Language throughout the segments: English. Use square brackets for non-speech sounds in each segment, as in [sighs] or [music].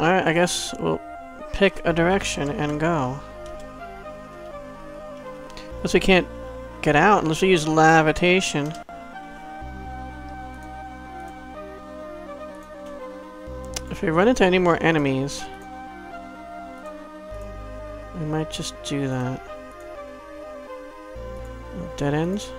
Alright, I guess we'll pick a direction and go. Unless we can't get out, unless we use levitation. If we run into any more enemies, we might just do that. Dead ends?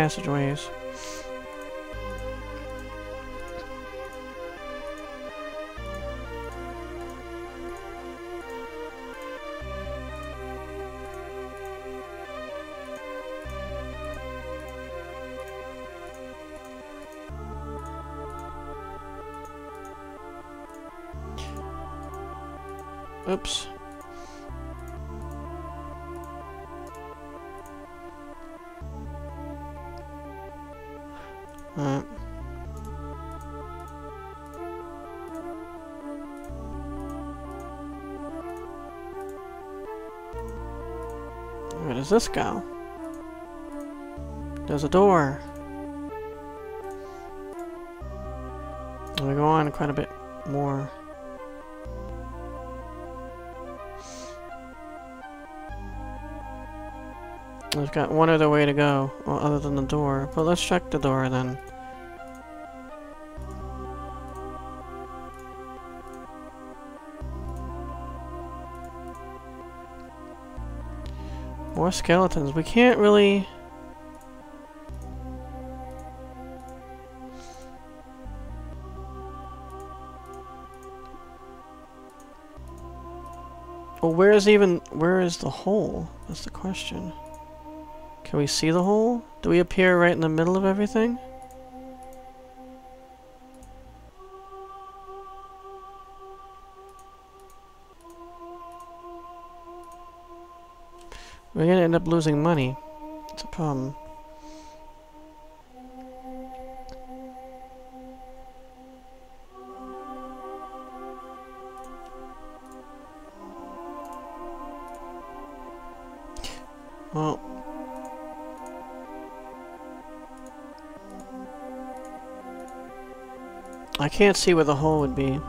Passageways. Oops. Alright. Where does this go? There's a door. We go on quite a bit more. We've got one other way to go, well, other than the door. But let's check the door then. More skeletons. We can't really... Well, where is even... Where is the hole? That's the question. Can we see the hole? Do we appear right in the middle of everything? We're gonna end up losing money. It's a problem. Can't see where the hole would be.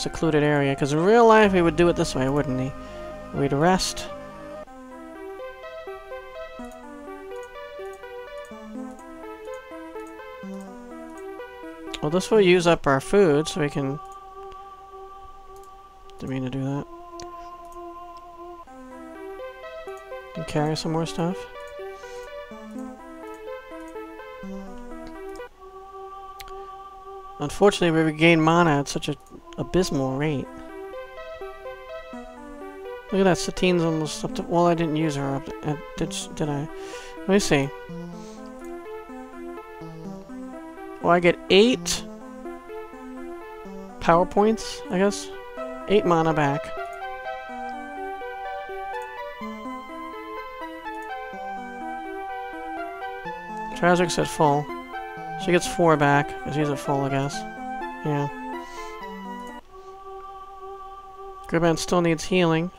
Secluded area, because in real life he would do it this way, wouldn't he? We'd rest. Well, this will use up our food, so we can... Didn't mean to do that. And carry some more stuff. Unfortunately, we regain mana at such an abysmal rate. Look at that, Satine's almost up to- well, I didn't use her up to, uh, did, did I? Let me see. Well, I get eight power points, I guess. Eight mana back. Trazerk's at full. She gets four back, because he's at full, I guess. Yeah. Gribban still needs healing.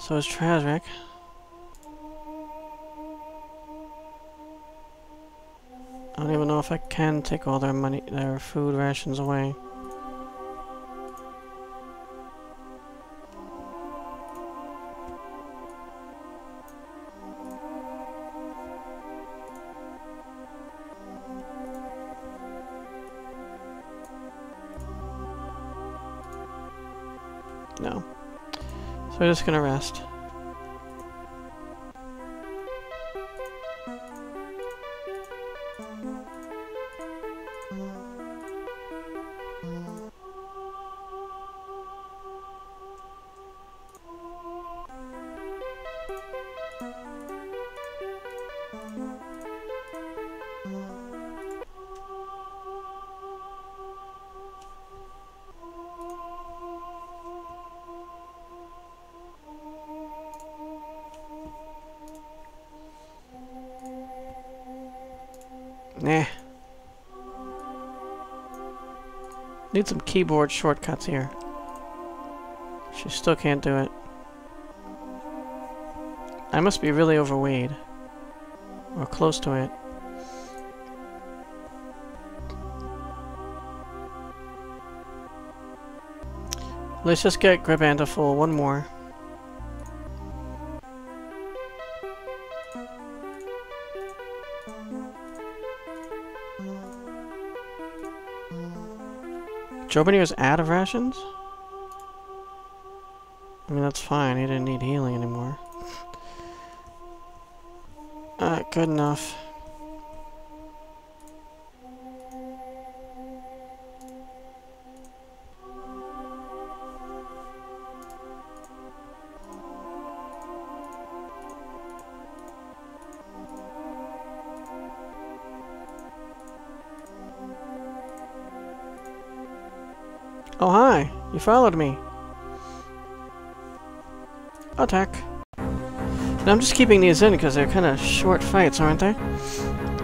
So is Trazerk. I don't even know if I can take all their money, their food rations away. We're just gonna rest. Nah. Need some keyboard shortcuts here. She still can't do it. I must be really overweight. Or close to it. Let's just get Gribanda full. One more. Jobanier out of rations? I mean, that's fine. He didn't need healing anymore. Alright, [laughs] ah, good enough. You followed me. Attack. And I'm just keeping these in because they're kind of short fights, aren't they?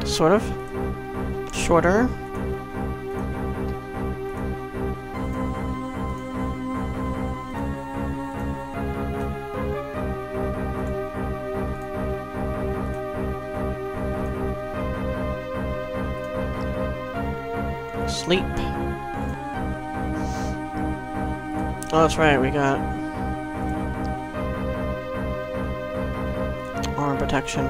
Sort of. Shorter. That's right, we got armor protection.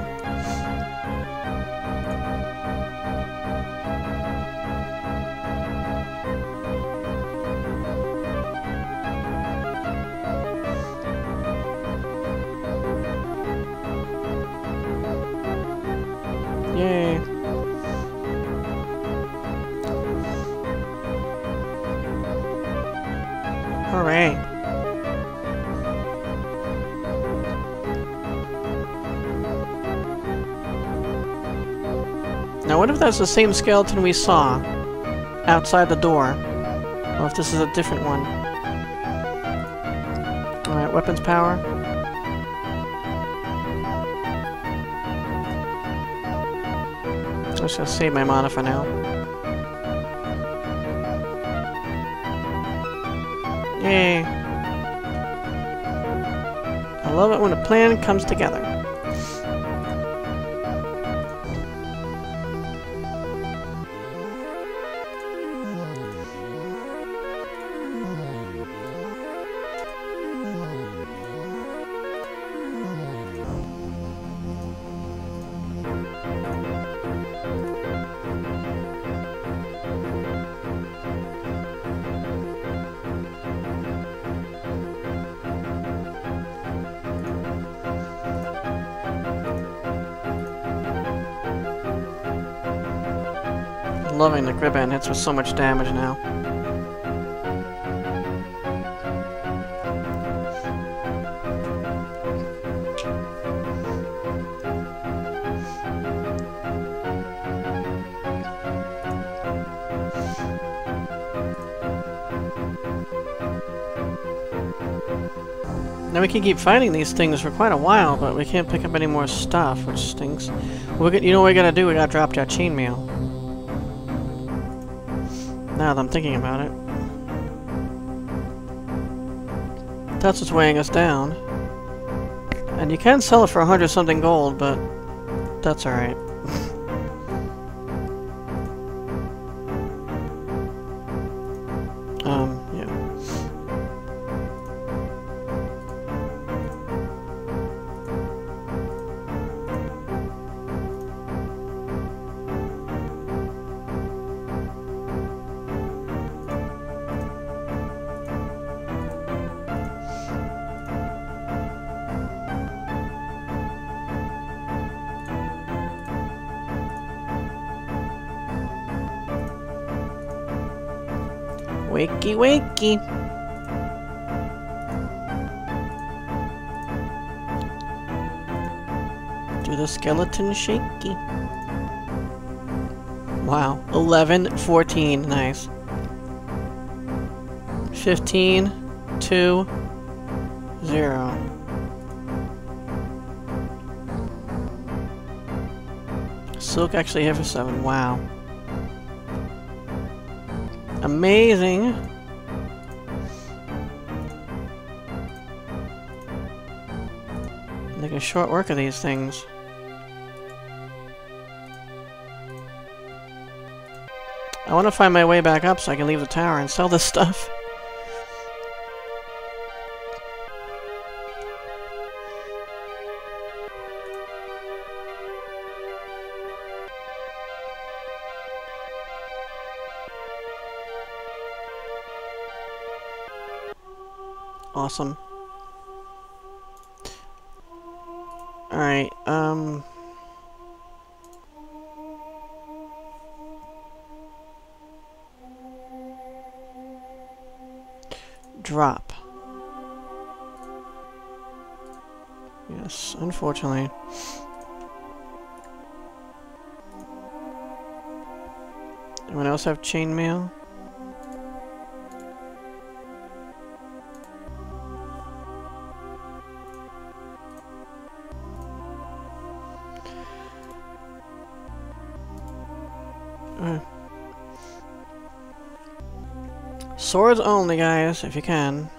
Hooray. Now what if that's the same skeleton we saw outside the door? Or if this is a different one. Alright, weapons power. I'm just gonna save my mana for now. I love it when a plan comes together. Loving the Griban hits with so much damage now. Now we can keep fighting these things for quite a while, but we can't pick up any more stuff, which stinks. We you know what we gotta do? We gotta drop that chainmail. Now that I'm thinking about it. That's what's weighing us down. And you can sell it for a hundred something gold, but that's alright. Wakey. Do the skeleton shaky. Wow. 11, 14. Nice. 15, 2, 0. Silk actually here for 7. Wow. Amazing! Making short work of these things. I want to find my way back up so I can leave the tower and sell this [laughs] stuff. Awesome. Alright, um... Drop. Yes, unfortunately. Anyone else have chainmail? Swords only, guys, if you can.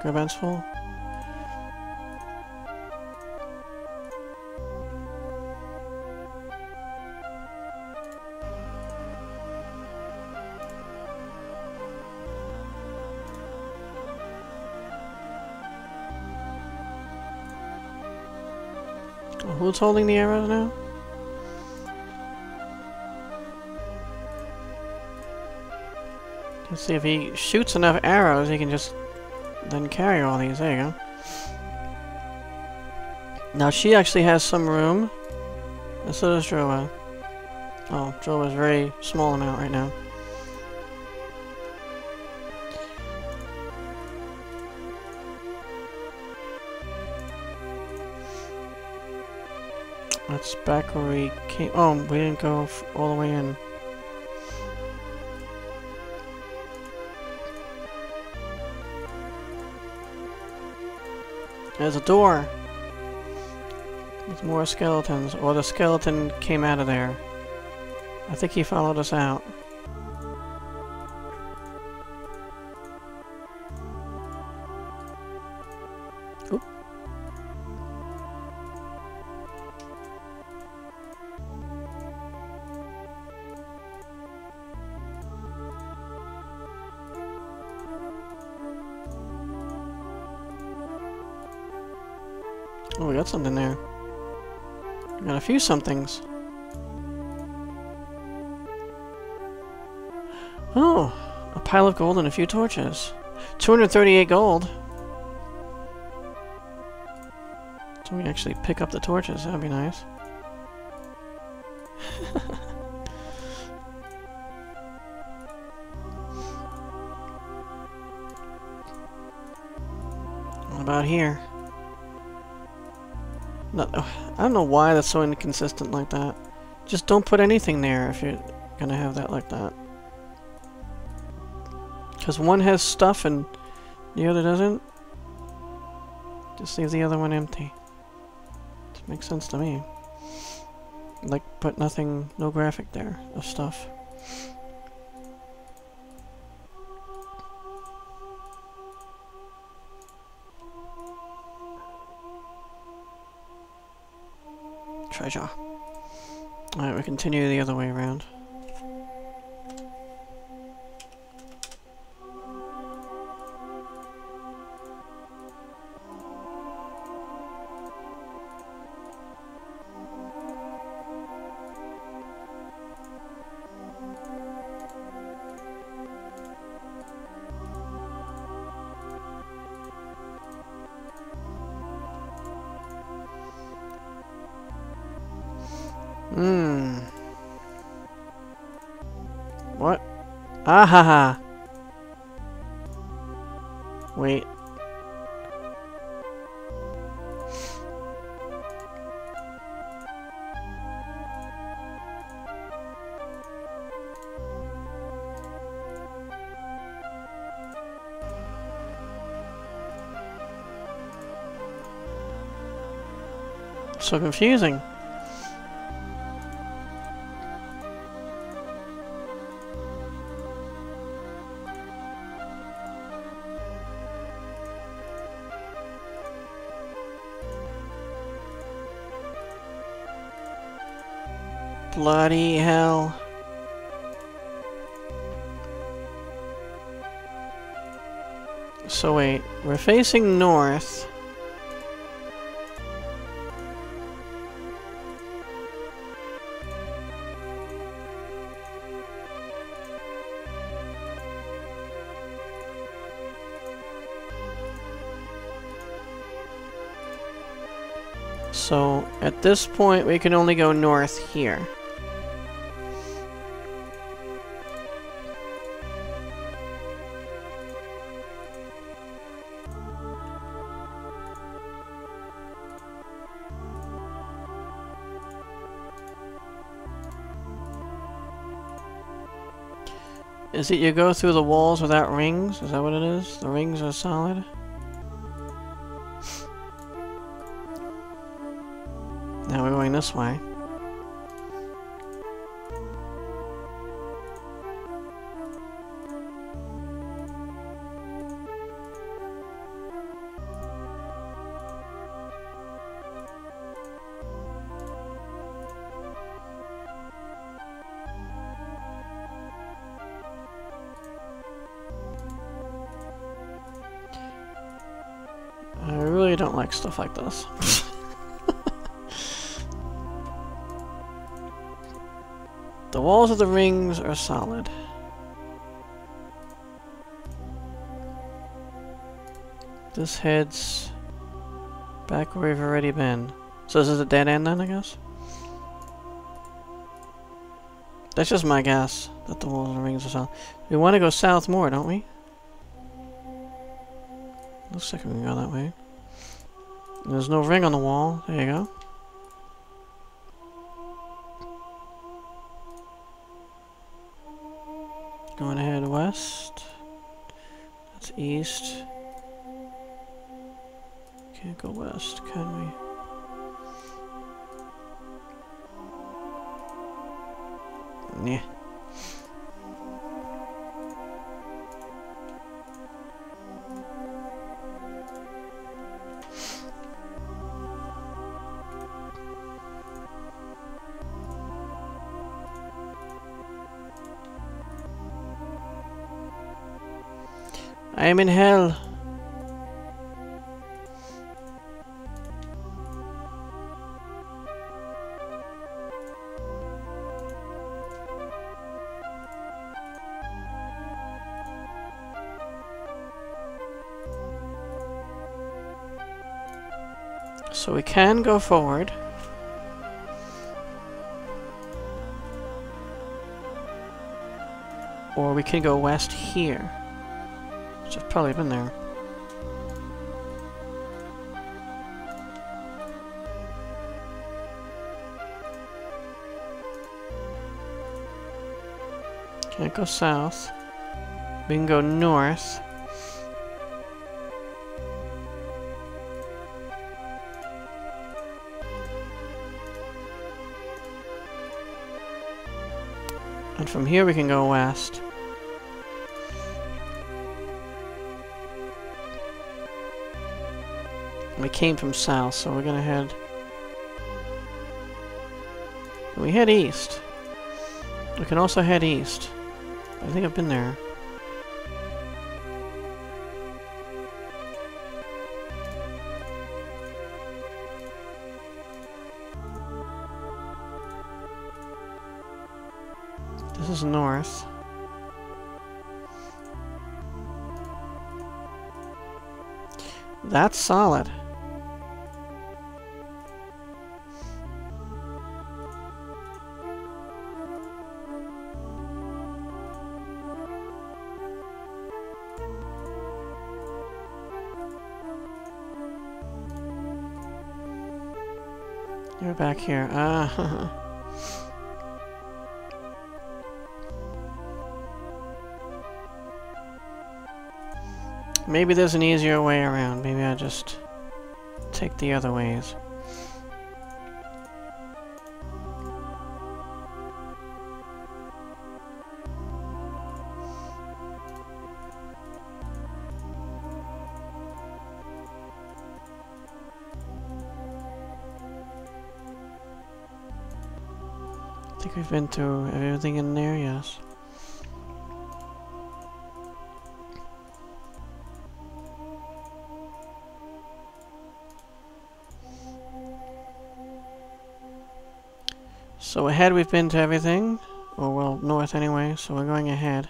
Grab full. Holding the arrows now? Let's see if he shoots enough arrows, he can just then carry all these. There you go. Now she actually has some room. And so does Drowa. Oh, Drowa's very small amount right now. That's back where we came. Oh, we didn't go all the way in. There's a door! With more skeletons. Or the skeleton came out of there. I think he followed us out. Few somethings. Oh, a pile of gold and a few torches. 238 gold. So we actually pick up the torches, that'd be nice. [laughs] what about here? No, I don't know why that's so inconsistent like that. Just don't put anything there if you're gonna have that like that. Because one has stuff and the other doesn't. Just leave the other one empty. It makes sense to me. Like, put nothing, no graphic there of stuff. Treasure. Alright, we continue the other way around. Ah. Wait. So confusing. Bloody hell. So wait, we're facing north. So, at this point, we can only go north here. Is it you go through the walls without rings? Is that what it is? The rings are solid? Now we're going this way. Stuff like this. [laughs] the walls of the rings are solid. This heads back where we've already been. So this is a dead end then, I guess? That's just my guess, that the walls of the rings are solid. We want to go south more, don't we? Looks like we can go that way. There's no ring on the wall. There you go. Going to head west. That's east. Can't go west, can we? Yeah. I am in hell. So we can go forward. Or we can go west here. I've probably been there. Can't go south. We can go north. And from here we can go west. We came from south, so we're gonna head... We head east? We can also head east. I think I've been there. This is north. That's solid. Back here. Ah. [laughs] Maybe there's an easier way around. Maybe I just take the other ways. We've been through everything in there, yes. So ahead we've been to everything. Or well, north anyway, so we're going ahead.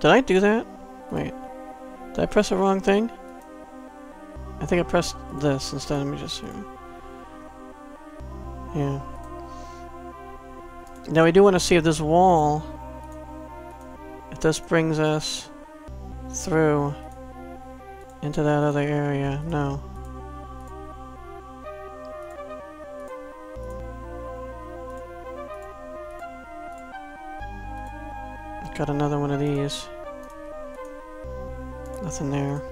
Did I do that? Wait. Did I press the wrong thing? I think I pressed this instead. Let me just. Yeah. Now we do want to see if this wall, if this brings us through into that other area. No. Got another one of these. Nothing there.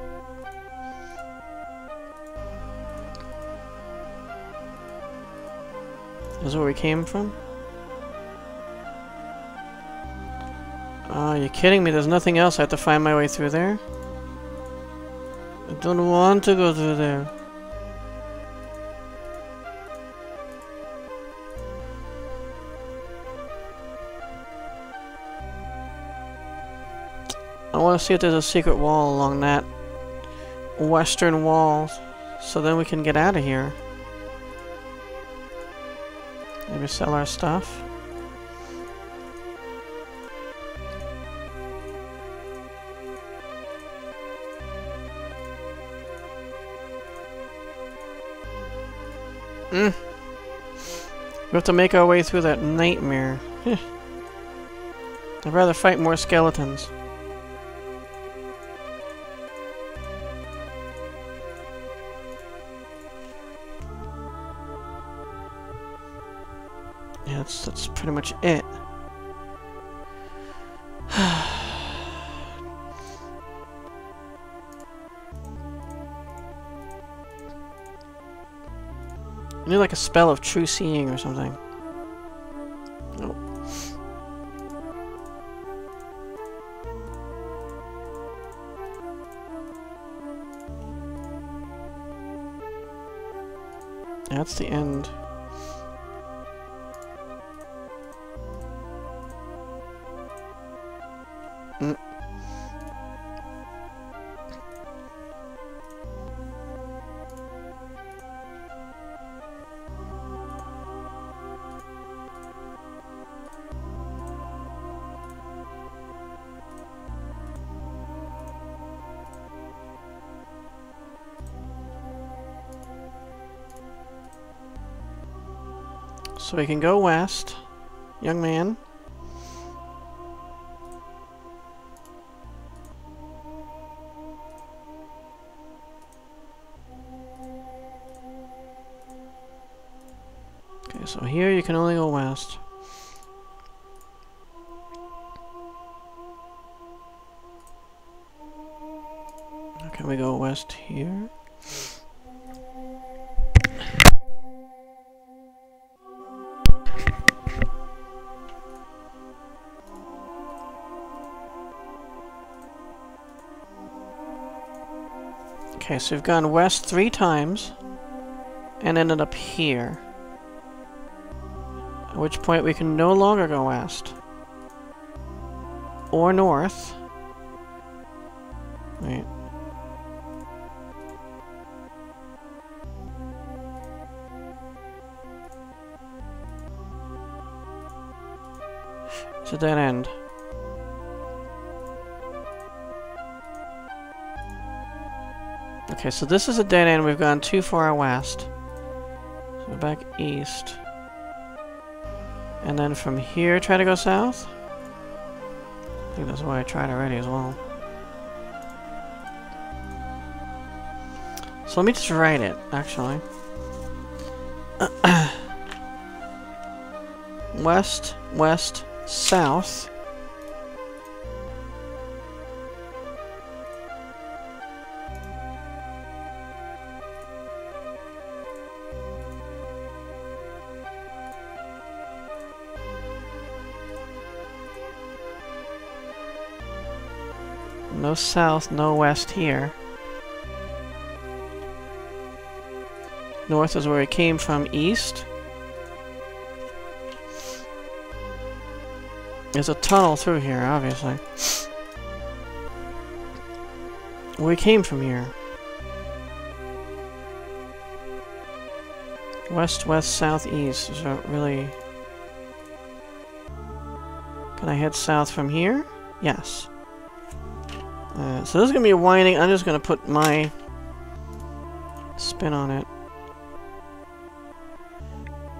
This is where we came from? Oh, you kidding me? There's nothing else. I have to find my way through there? I don't want to go through there. Want to see if there's a secret wall along that western wall so then we can get out of here. Maybe sell our stuff. Mm. We have to make our way through that nightmare. [laughs] I'd rather fight more skeletons. Yeah, that's, that's pretty much it. [sighs] I need like a spell of true seeing or something. So we can go west, young man. Okay, so here you can only go west. Can we go west here. Okay, so we've gone west three times and ended up here. At which point we can no longer go west. Or north. Okay, so this is a dead end. We've gone too far west. So back east. And then from here, try to go south? I think that's why I tried already as well. So let me just write it, actually. [coughs] west, west, south. No south, no west here. North is where we came from, east. There's a tunnel through here, obviously. We came from here. West, west, south, east. Is that really... Can I head south from here? Yes. So this is going to be a winding. I'm just going to put my spin on it.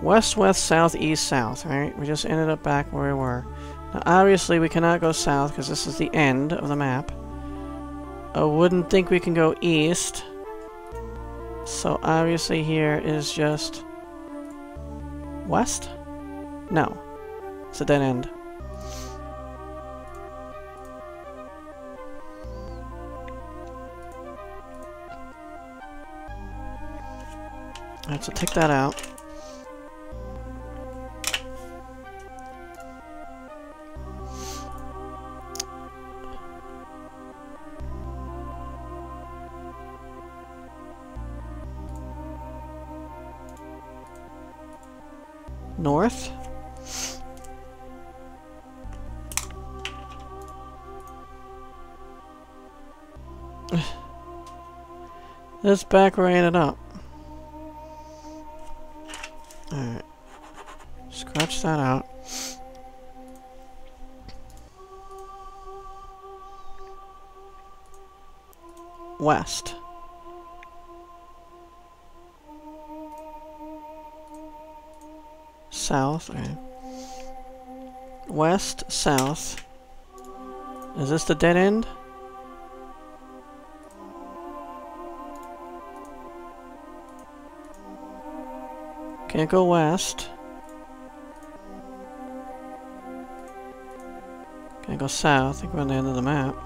West, west, south, east, south, right? We just ended up back where we were. Now, obviously, we cannot go south because this is the end of the map. I wouldn't think we can go east. So, obviously, here is just... West? No. It's a dead end. Alright, so take that out. north. [sighs] That's back where I ended up. That out. West. south. Okay. West, south. Is this the dead end? Can't go west. Go south. I think we're on the end of the map.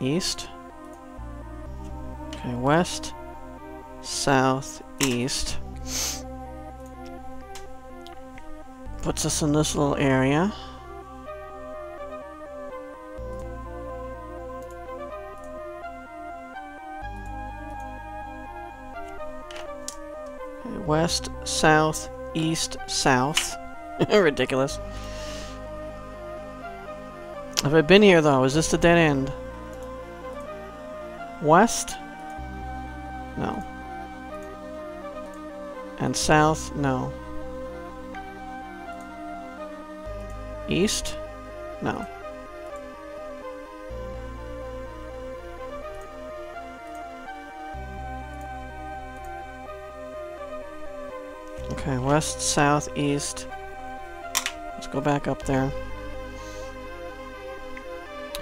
East. Okay, west South. East. Puts us in this little area. West, south, east, south. [laughs] Ridiculous. Have I been here though? Is this the dead end? West? No. And south? No. East? No. Okay, west, south, east. Let's go back up there.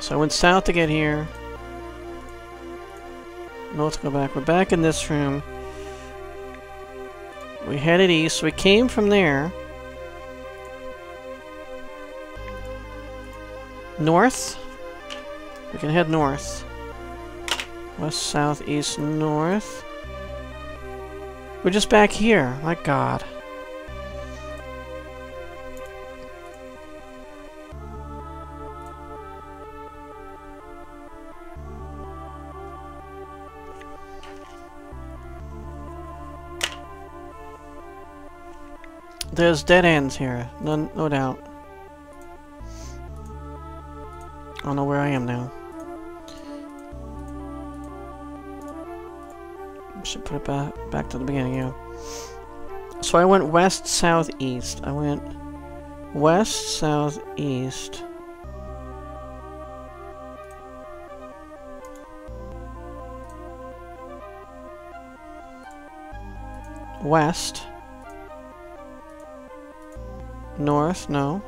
So I went south to get here. No, let's go back. We're back in this room. We headed east. We came from there. North. We can head north. West, south, east, north. We're just back here. My god. There's dead ends here, no, no doubt. I don't know where I am now. Should put it back, back to the beginning, yeah. So I went west, south, east. I went west, south, east. West. North, no.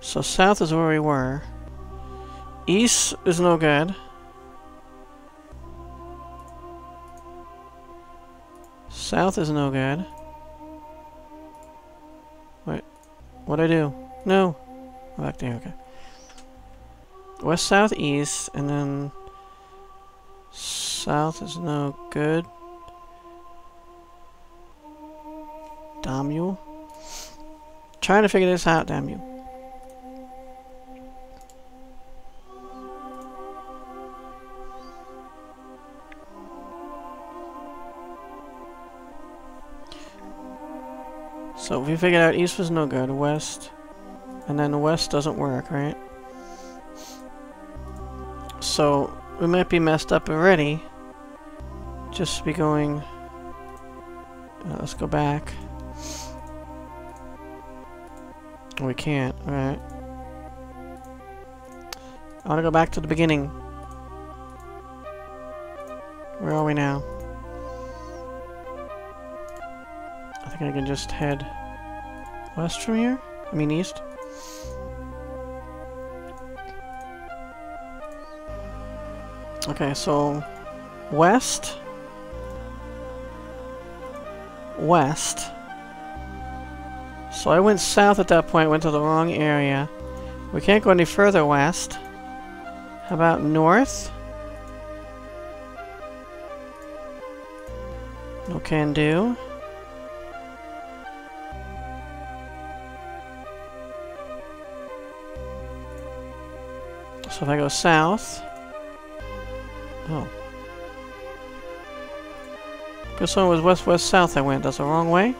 So south is where we were. East is no good. South is no good. What'd I do? No. i Back there, okay. West, south, east, and then south is no good. Damn you. Trying to figure this out, damn you. So we figured out east was no good, west, and then west doesn't work, right? So we might be messed up already. Just be going. Uh, let's go back. We can't, alright. I want to go back to the beginning. Where are we now? I think I can just head west from here? I mean east? Okay, so west, west. So I went south at that point, went to the wrong area. We can't go any further west. How about north? No can do. So if I go south... Oh. This one was west-west-south I went. That's the wrong way?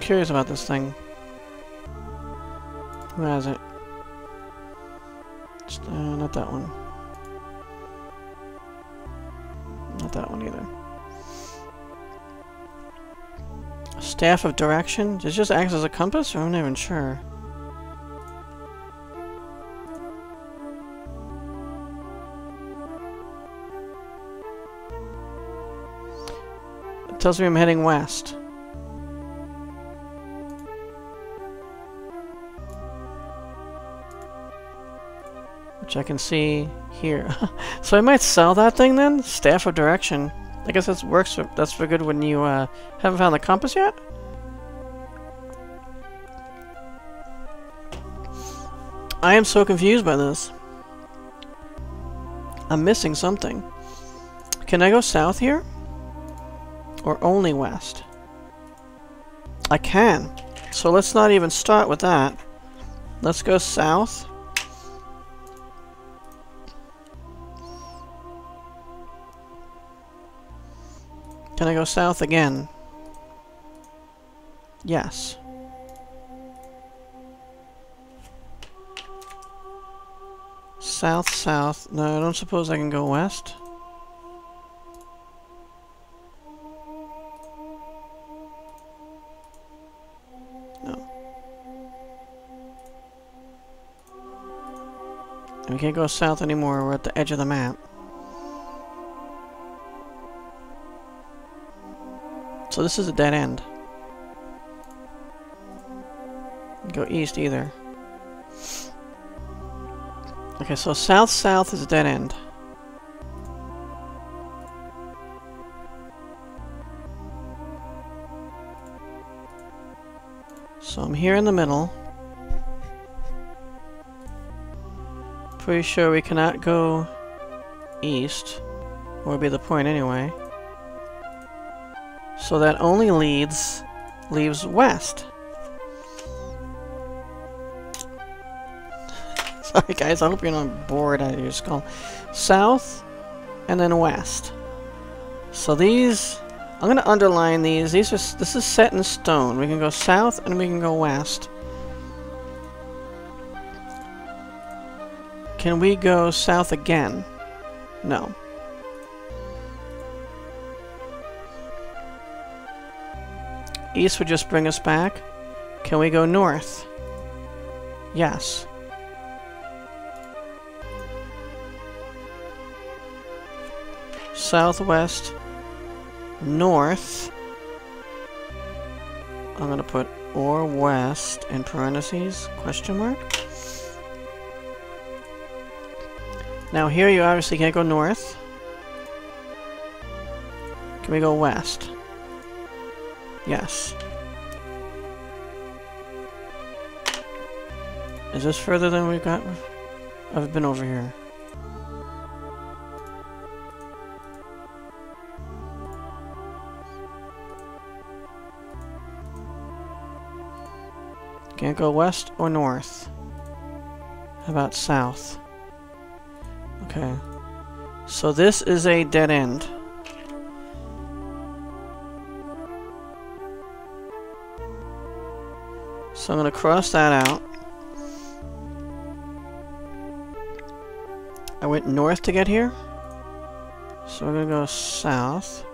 I'm curious about this thing. Who has it? Just, uh, not that one. Not that one either. Staff of Direction? Does it just act as a compass? I'm not even sure. It tells me I'm heading west. Which I can see here. [laughs] so I might sell that thing then? Staff of Direction. I guess that works. For, that's for good when you uh, haven't found the compass yet? I am so confused by this. I'm missing something. Can I go south here? Or only west? I can. So let's not even start with that. Let's go south. Can I go south again? Yes. South, south. No, I don't suppose I can go west. No. We can't go south anymore. We're at the edge of the map. So this is a dead end. Go east either. Okay, so south-south is a dead end. So I'm here in the middle. Pretty sure we cannot go east. Or be the point anyway. So that only leads leaves west. [laughs] Sorry guys, I hope you're not bored out of your skull. South and then west. So these I'm gonna underline these. These are this is set in stone. We can go south and we can go west. Can we go south again? No. East would just bring us back. Can we go north? Yes. Southwest north. I'm gonna put or west in parentheses, question mark. Now here you obviously can't go north. Can we go west? Yes. Is this further than we've got? I've been over here. Can't go west or north. How about south? Okay. So this is a dead end. So I'm going to cross that out. I went north to get here. So we're going to go south.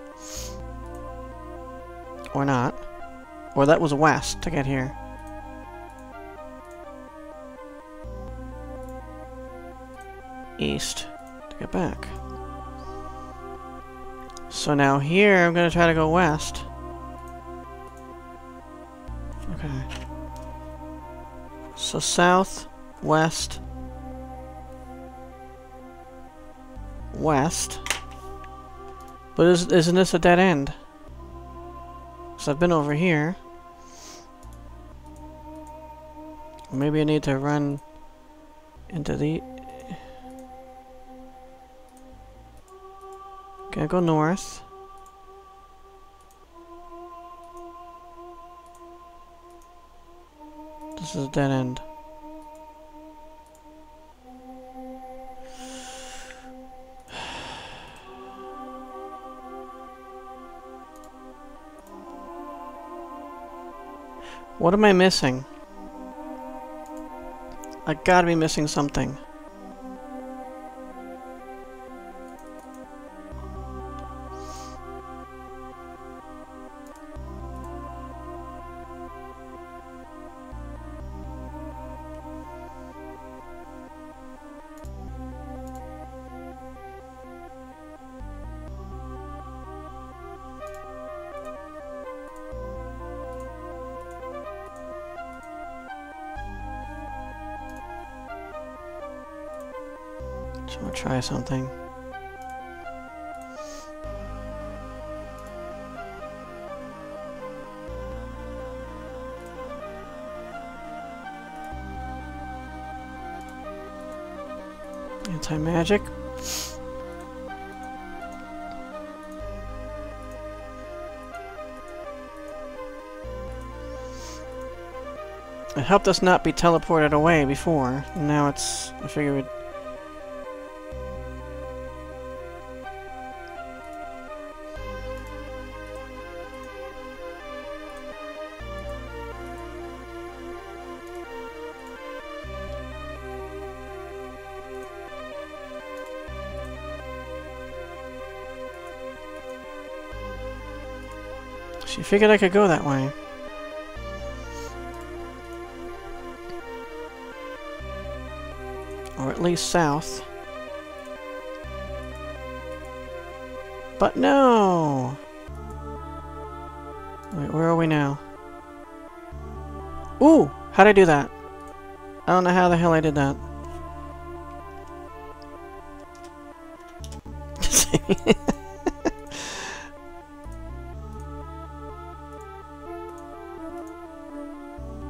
Or not. Or that was west to get here. East to get back. So now here I'm going to try to go west. Okay. So south, west, west. But is, isn't this a dead end? So I've been over here. Maybe I need to run into the... Okay, go north. Is a dead end. What am I missing? I gotta be missing something. So we'll try something. Anti-magic. It helped us not be teleported away before. Now it's... I figure it figured I could go that way. Or at least south. But no! Wait, where are we now? Ooh! How'd I do that? I don't know how the hell I did that. [laughs]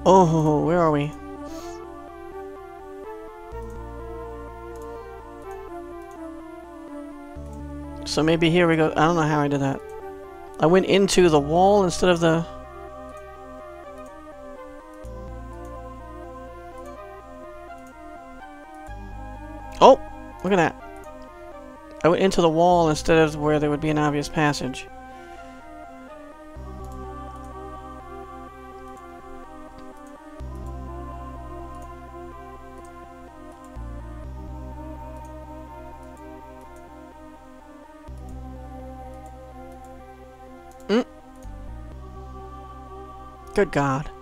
Oh, where are we? So maybe here we go. I don't know how I did that. I went into the wall instead of the... Oh! Look at that. I went into the wall instead of where there would be an obvious passage. Good God.